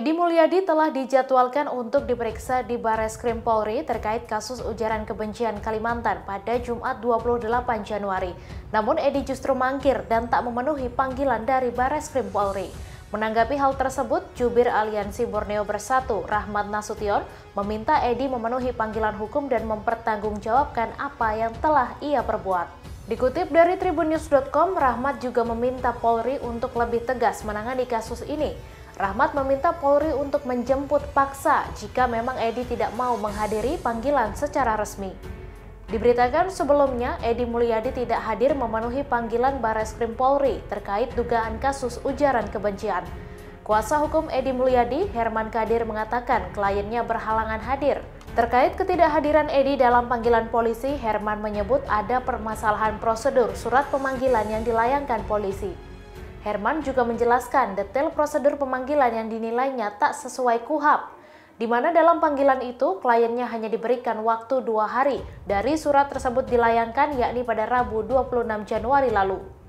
Edi Mulyadi telah dijadwalkan untuk diperiksa di Bareskrim Polri terkait kasus ujaran kebencian Kalimantan pada Jumat 28 Januari. Namun Edi justru mangkir dan tak memenuhi panggilan dari Bareskrim Polri. Menanggapi hal tersebut, Jubir Aliansi Borneo Bersatu, Rahmat Nasution, meminta Edi memenuhi panggilan hukum dan mempertanggungjawabkan apa yang telah ia perbuat. Dikutip dari tribunnews.com, Rahmat juga meminta Polri untuk lebih tegas menangani kasus ini. Rahmat meminta Polri untuk menjemput paksa jika memang Edi tidak mau menghadiri panggilan secara resmi. Diberitakan sebelumnya, Edi Mulyadi tidak hadir memenuhi panggilan Bareskrim Polri terkait dugaan kasus ujaran kebencian. Kuasa hukum Edi Mulyadi, Herman Kadir mengatakan kliennya berhalangan hadir. Terkait ketidakhadiran Edi dalam panggilan polisi, Herman menyebut ada permasalahan prosedur surat pemanggilan yang dilayangkan polisi. Herman juga menjelaskan detail prosedur pemanggilan yang dinilainya tak sesuai KUHAP, di mana dalam panggilan itu kliennya hanya diberikan waktu dua hari dari surat tersebut dilayangkan yakni pada Rabu 26 Januari lalu.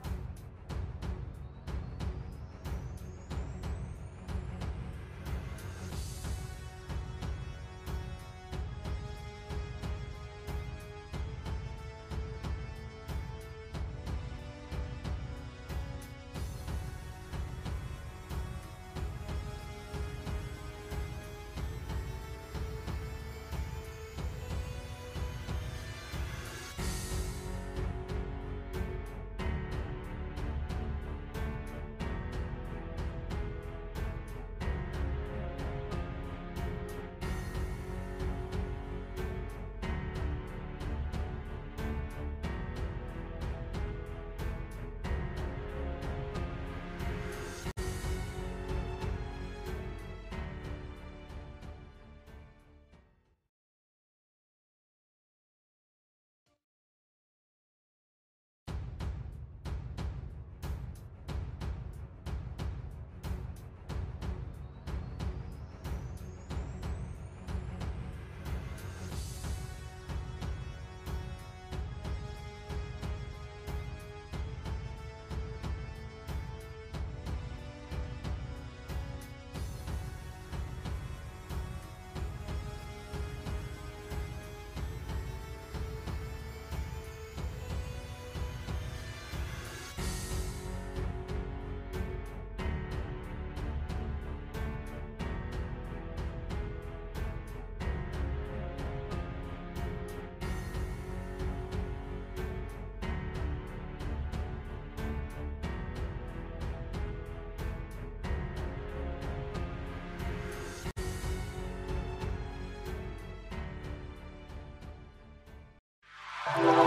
Bye.